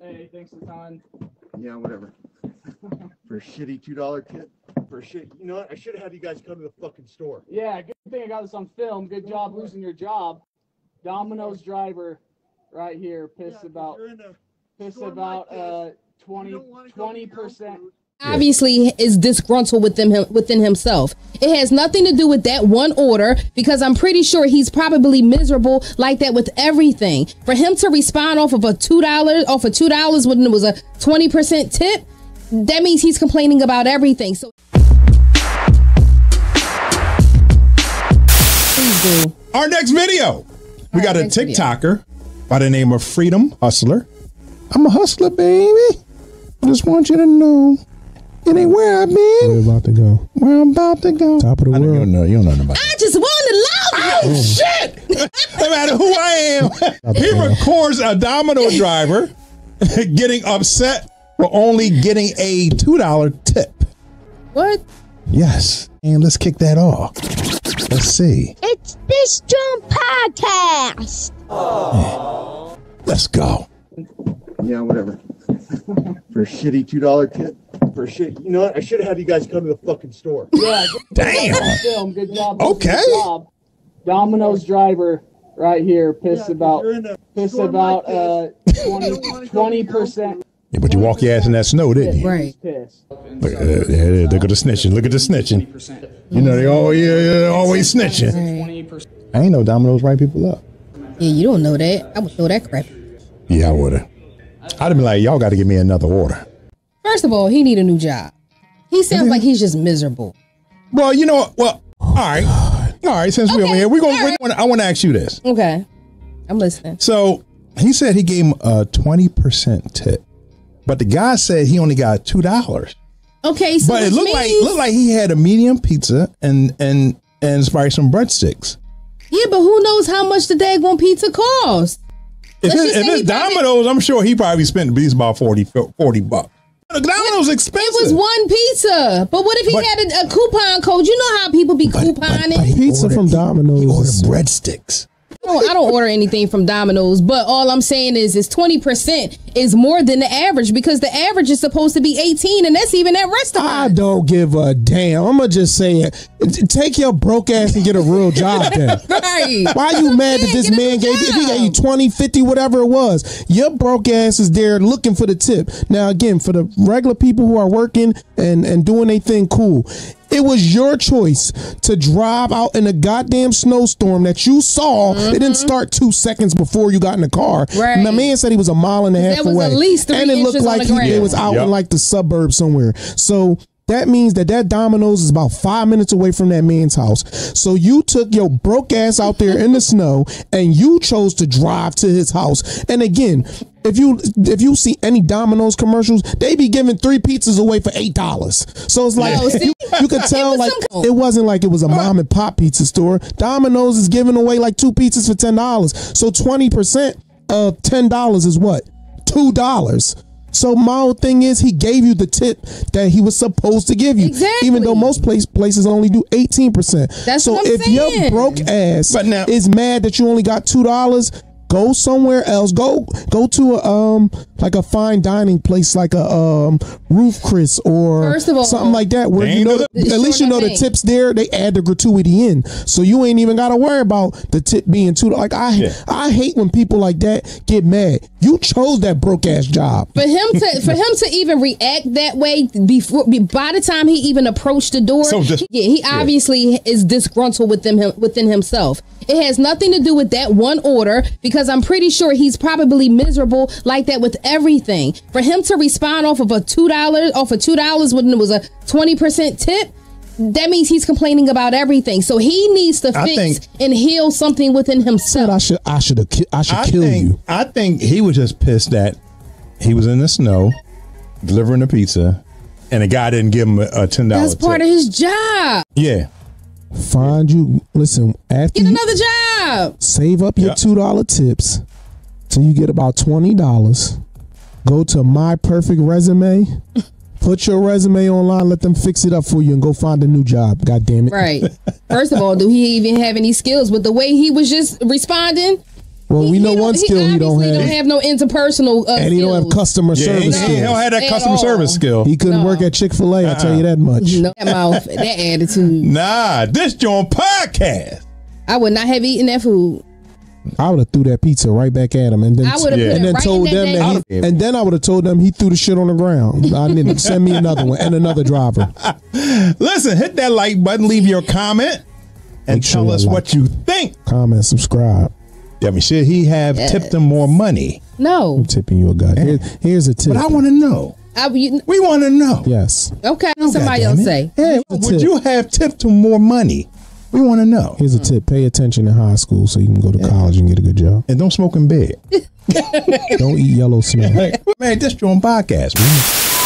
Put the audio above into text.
Hey, thanks a ton. Yeah, whatever. For a shitty two dollar tip. For a shit, you know what? I should have had you guys come to the fucking store. Yeah, good thing I got this on film. Good job losing your job. Domino's driver, right here, pissed about You're in a pissed about uh this, 20 you don't wanna go to 20 percent. Food. obviously is disgruntled within him within himself. It has nothing to do with that one order because I'm pretty sure he's probably miserable like that with everything. For him to respond off of a two dollars off of two dollars when it was a twenty percent tip, that means he's complaining about everything. So please do. Our next video. We got a next video. TikToker by the name of Freedom Hustler. I'm a hustler, baby. I just want you to know it ain't where I've been. We're about to go. Where I'm about to go. Top of the I know you world. don't know. You don't know nothing about I just want to love you. Oh shit! no matter who I am, he records a domino driver getting upset for only getting a two dollar tip. What? Yes, and let's kick that off. Let's see. It's Dis'JAWN Podcast. Let's go. Yeah, whatever. For a shitty two dollar tip. For shit, you know what? I should have had you guys come to the fucking store. Yeah, good thing I got Damn. film. Good job. Okay. your job. Domino's driver, right here, pissed about You're in a pissed about like uh this, 20 don't wanna go to 20 percent. Yeah, but you walk your ass in that snow, didn't you? Right. Pissed. Look, uh, yeah, yeah, look at the snitching. Look at the snitching. You know they all yeah, yeah, always snitching. Right. I ain't know Domino's write people up. Yeah, you don't know that. I would throw that crap. Yeah, I would have. I'd have been like, y'all got to give me another order. First of all, he need a new job. He sounds like he's just miserable. Well, you know what? Well, all right, all right. Since we're over here, we're gonna. all right. wanna- I want to ask you this. Okay. I'm listening. So he said he gave him a twenty percent tip, but the guy said he only got two dollars. Okay, so But it which looked like means- looked like he had a medium pizza and and and probably some breadsticks. Yeah, but who knows how much the daggone pizza costs? If Let's it's, just if say it's he probably- Domino's, I'm sure he probably spent at least about 40, 40 bucks. Domino's expensive. It was one pizza. But what if he But- had a, a coupon code? You know how people be But- but- couponing. but he Pizza ordered- from Domino's He ordered breadsticks. I don't order anything from Domino's, but all I'm saying is is 20% is more than the average because the average is supposed to be 18 and that's even at restaurants. I don't give a damn. I'm gonna just say it. Take your broke ass and get a real job then. Right. Why you mad that this get man gave you, he gave you 20, 50, whatever it was? Your broke ass is there looking for the tip. Now, again, for the regular people who are working and, and doing their thing, cool. It was your choice to drive out in a goddamn snowstorm that you saw. It didn't start two seconds before you got in the car. Mm-hmm. Right. My man said he was a mile and a half That was away. at least three and it looked like he, it was out Yep. in like the suburbs somewhere. So that means that that Domino's is about five minutes away from that man's house. So you took your broke ass out there in the snow and you chose to drive to his house. And again, if you if you see any Domino's commercials, they be giving three pizzas away for eight dollars. So it's like No, see, you, you could tell was like it wasn't like it was a mom and pop pizza store. Domino's is giving away like two pizzas for ten dollars. So twenty percent of ten dollars is what? Two dollars. So my whole thing is he gave you the tip that he was supposed to give you. Exactly. Even though most place, places only do 18%. That's so what I'm if your saying. broke ass But now- is mad that you only got two dollars, go somewhere else. Go go to a um like a fine dining place like a um Ruth's Chris or First of all- something like that where you know the, the- at least you know the Short tips there they add the gratuity in so you ain't even got to worry about the tip being too. like I Yeah. I hate when people like that get mad you chose that broke ass job for him to for him to even react that way before by the time he even approached the door So just- yeah he obviously is disgruntled within him within himself it has nothing to do with that one order because i'm pretty sure he's probably miserable like that with everything. For him to respond off of a two dollars off of two dollars when it was a 20% tip that means he's complaining about everything. So he needs to I fix think- and heal something within himself. I should I should I should I kill think, you. I think he was just pissed that he was in the snow delivering the pizza, and the guy didn't give him a, a ten dollars. that's part of his job. Yeah. Find you listen after get you another job save up your Yeah. two dollar tips till you get about twenty dollars. Go to my perfect resume. Put your resume online. Let them fix it up for you and go find a new job. God damn it! Right. First of all, do he even have any skills with the way he was just responding? Well, we know one skill he don't obviously have, don't have no interpersonal, uh, and he don't have customer Yeah, he, service he don't have that At customer all. service skill. He couldn't No. work at Chick Fil A. I tell you that much. No, that mouth, that attitude. Nah, Dis'JAWN podcast. I would not have eaten that food. I would have threw that pizza right back at him, and then I Yeah. and then right told in that them that he, and then I would have told them he threw the shit on the ground. I didn't send me another one and another driver. Listen, hit that like button, leave your comment, and Make tell you us like what you think. Comment, subscribe. I mean, should he have tipped him more money? No, I'm tipping you a gut. Here, here's a tip. But I want to know. I, you, We want to know. yes, okay. Oh, Somebody goddamn else say. Hey, would you have tipped him more money? We want to know. here's a tip. Pay attention in high school so you can go to college and get a good job. And don't smoke in bed. Don't eat yellow snow. Man, Dis'JAWN podcast, man.